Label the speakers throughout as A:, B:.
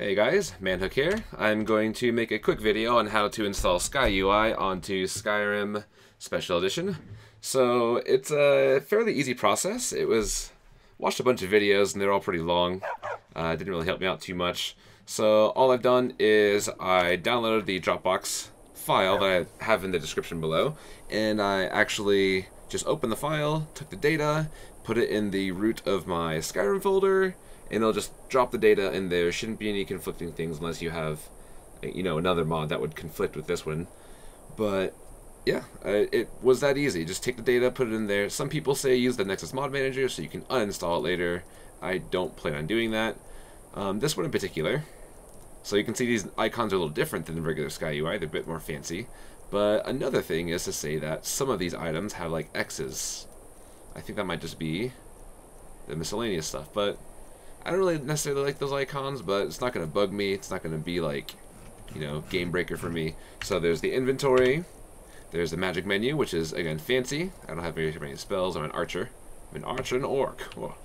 A: Hey guys, Manhook here. I'm going to make a quick video on how to install SkyUI onto Skyrim Special Edition. So it's a fairly easy process. It was watched a bunch of videos and they're all pretty long. Uh, didn't really help me out too much. So all I've done is I downloaded the Dropbox file that I have in the description below, and I actually just opened the file, took the data, put it in the root of my Skyrim folder, and it'll just drop the data in there. Shouldn't be any conflicting things unless you have, you know, another mod that would conflict with this one. But yeah, uh, it was that easy. Just take the data, put it in there. Some people say use the Nexus Mod Manager so you can uninstall it later. I don't plan on doing that. Um, this one in particular. So you can see these icons are a little different than the regular Sky UI. They're a bit more fancy. But another thing is to say that some of these items have like X's. I think that might just be the miscellaneous stuff. But I don't really necessarily like those icons, but it's not going to bug me. It's not going to be like, you know, game breaker for me. So there's the inventory. There's the magic menu, which is, again, fancy. I don't have very many spells. I'm an archer. I'm an archer and orc. Oh,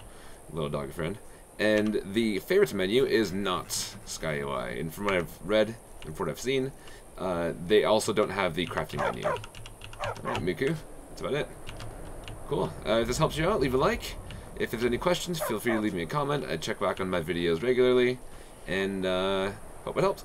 A: little dog friend. And the favorites menu is not Sky UI. And from what I've read and from what I've seen, uh, they also don't have the crafting menu. Miku. That's about it. Cool. Uh, if this helps you out, leave a like. If there's any questions, feel free to leave me a comment. I check back on my videos regularly, and uh, hope it helped.